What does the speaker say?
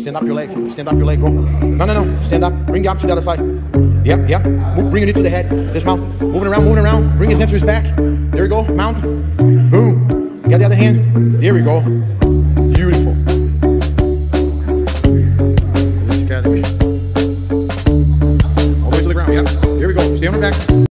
Stand up your leg. Stand up your leg, bro. No, no, no. Stand up. Bring the arm to the other side. Yeah, yeah. Move, bringing it to the head. Dismount. Moving around, moving around. Bring his hands to his back. There we go. Mount. Boom. Get the other hand. There we go. go. Stand on back.